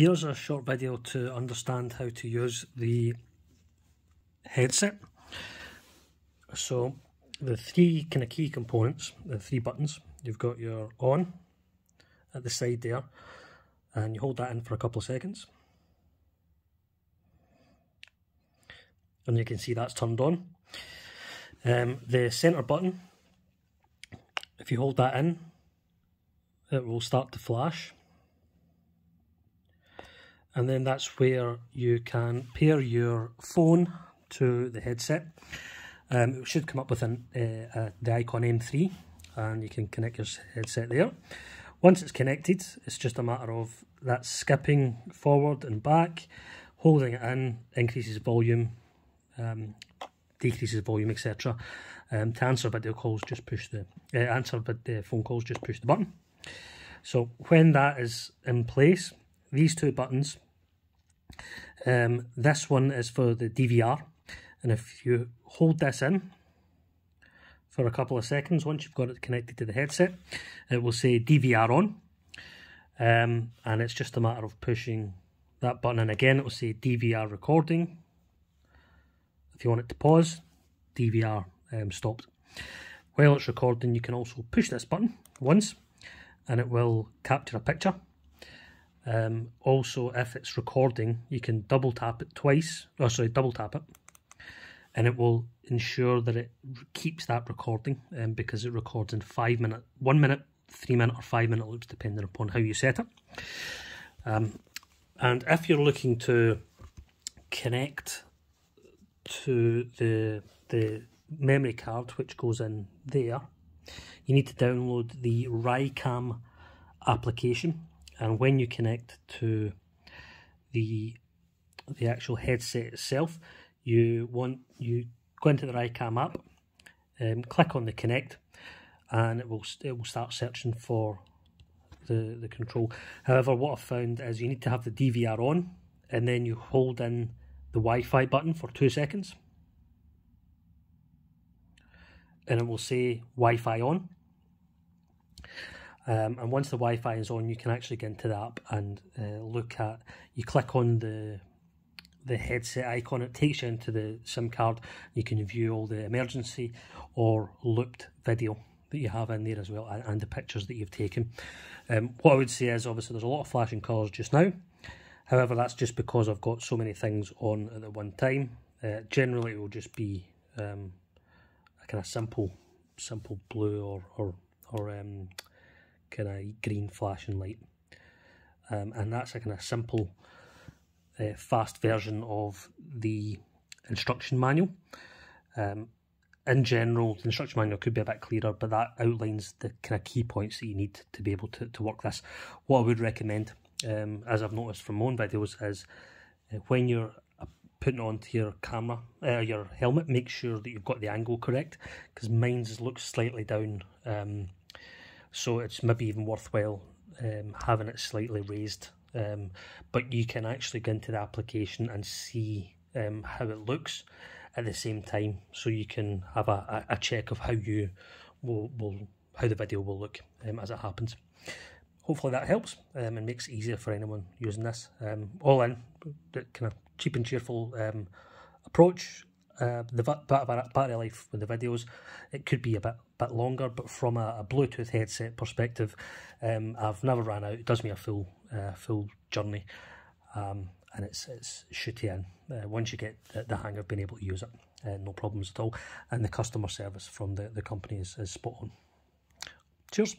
Here's a short video to understand how to use the headset. So the three kind of key components, the three buttons, you've got your on at the side there and you hold that in for a couple of seconds. And you can see that's turned on. Um, the center button, if you hold that in, it will start to flash and then that's where you can pair your phone to the headset. Um, it should come up with an, uh, uh, the icon M3 and you can connect your headset there. Once it's connected, it's just a matter of that skipping forward and back, holding it in, increases volume, um, decreases volume, etc. Um, to answer video calls, just push the uh, answer but the phone calls, just push the button. So when that is in place, these two buttons um, this one is for the DVR and if you hold this in for a couple of seconds, once you've got it connected to the headset, it will say DVR on um, and it's just a matter of pushing that button and again it will say DVR recording. If you want it to pause, DVR um, stopped. While it's recording you can also push this button once and it will capture a picture um, also, if it's recording, you can double tap it twice. Oh, sorry, double tap it, and it will ensure that it keeps that recording um, because it records in five minute, one minute, three minute, or five minute loops, depending upon how you set it. Um, and if you're looking to connect to the the memory card which goes in there, you need to download the Rycam application and when you connect to the the actual headset itself you want you go into the Rycam app um, click on the connect and it will it will start searching for the the control. However what I've found is you need to have the DVR on and then you hold in the Wi-Fi button for two seconds and it will say Wi-Fi on um, and once the Wi-Fi is on, you can actually get into the app and uh, look at. You click on the the headset icon. It takes you into the SIM card. You can view all the emergency or looped video that you have in there as well, and, and the pictures that you've taken. Um, what I would say is, obviously, there's a lot of flashing colours just now. However, that's just because I've got so many things on at the one time. Uh, generally, it will just be um, a kind of simple, simple blue or or or um, kind of green flashing light. Um, and that's a kind of simple, uh, fast version of the instruction manual. Um, in general, the instruction manual could be a bit clearer, but that outlines the kind of key points that you need to be able to, to work this. What I would recommend, um, as I've noticed from my own videos, is uh, when you're uh, putting onto your camera, uh, your helmet, make sure that you've got the angle correct, because mine looks slightly down um, so it's maybe even worthwhile um, having it slightly raised. Um, but you can actually go into the application and see um, how it looks at the same time, so you can have a, a check of how you will, will how the video will look um, as it happens. Hopefully that helps um, and makes it easier for anyone using this. Um, all in, kind of cheap and cheerful approach uh, the battery life with the videos, it could be a bit bit longer, but from a, a Bluetooth headset perspective, um, I've never ran out. It does me a full uh, full journey, um, and it's it's shooty in. Uh, once you get the, the, hang of being able to use it, uh, no problems at all. And the customer service from the, the company is, is spot on. Cheers.